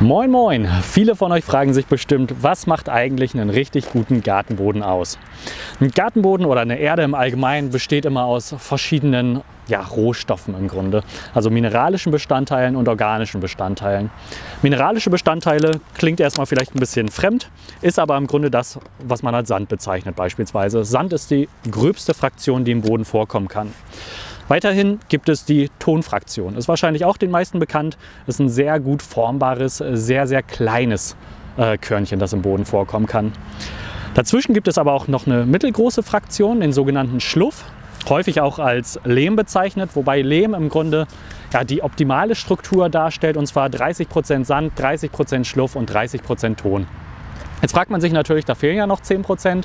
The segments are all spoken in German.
Moin Moin! Viele von euch fragen sich bestimmt, was macht eigentlich einen richtig guten Gartenboden aus? Ein Gartenboden oder eine Erde im Allgemeinen besteht immer aus verschiedenen ja, Rohstoffen im Grunde, also mineralischen Bestandteilen und organischen Bestandteilen. Mineralische Bestandteile klingt erstmal vielleicht ein bisschen fremd, ist aber im Grunde das, was man als Sand bezeichnet beispielsweise. Sand ist die gröbste Fraktion, die im Boden vorkommen kann. Weiterhin gibt es die Tonfraktion. Ist wahrscheinlich auch den meisten bekannt. Ist ein sehr gut formbares, sehr, sehr kleines äh, Körnchen, das im Boden vorkommen kann. Dazwischen gibt es aber auch noch eine mittelgroße Fraktion, den sogenannten Schluff. Häufig auch als Lehm bezeichnet, wobei Lehm im Grunde ja, die optimale Struktur darstellt, und zwar 30% Sand, 30% Schluff und 30% Ton. Jetzt fragt man sich natürlich, da fehlen ja noch 10%.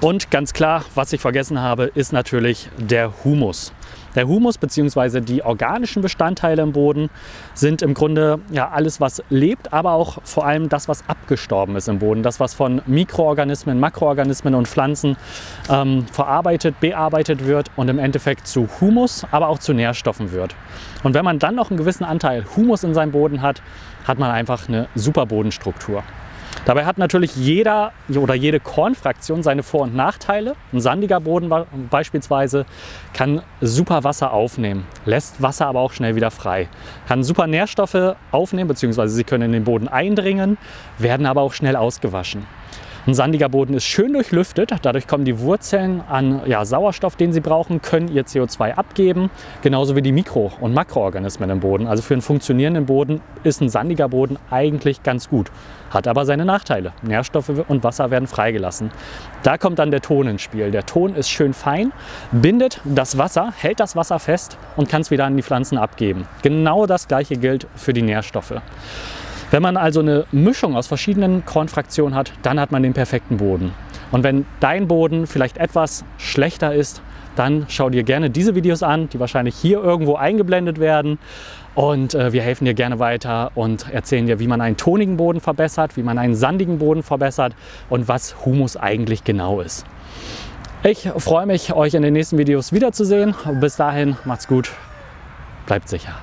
Und ganz klar, was ich vergessen habe, ist natürlich der Humus. Der Humus bzw. die organischen Bestandteile im Boden sind im Grunde ja alles, was lebt, aber auch vor allem das, was abgestorben ist im Boden. Das, was von Mikroorganismen, Makroorganismen und Pflanzen ähm, verarbeitet, bearbeitet wird und im Endeffekt zu Humus, aber auch zu Nährstoffen wird. Und wenn man dann noch einen gewissen Anteil Humus in seinem Boden hat, hat man einfach eine super Bodenstruktur. Dabei hat natürlich jeder oder jede Kornfraktion seine Vor- und Nachteile. Ein sandiger Boden beispielsweise kann super Wasser aufnehmen, lässt Wasser aber auch schnell wieder frei. Kann super Nährstoffe aufnehmen, beziehungsweise sie können in den Boden eindringen, werden aber auch schnell ausgewaschen. Ein sandiger Boden ist schön durchlüftet, dadurch kommen die Wurzeln an ja, Sauerstoff, den sie brauchen, können ihr CO2 abgeben, genauso wie die Mikro- und Makroorganismen im Boden. Also für einen funktionierenden Boden ist ein sandiger Boden eigentlich ganz gut, hat aber seine Nachteile. Nährstoffe und Wasser werden freigelassen. Da kommt dann der Ton ins Spiel. Der Ton ist schön fein, bindet das Wasser, hält das Wasser fest und kann es wieder an die Pflanzen abgeben. Genau das gleiche gilt für die Nährstoffe. Wenn man also eine Mischung aus verschiedenen Kornfraktionen hat, dann hat man den perfekten Boden. Und wenn dein Boden vielleicht etwas schlechter ist, dann schau dir gerne diese Videos an, die wahrscheinlich hier irgendwo eingeblendet werden. Und äh, wir helfen dir gerne weiter und erzählen dir, wie man einen tonigen Boden verbessert, wie man einen sandigen Boden verbessert und was Humus eigentlich genau ist. Ich freue mich, euch in den nächsten Videos wiederzusehen. Bis dahin, macht's gut, bleibt sicher.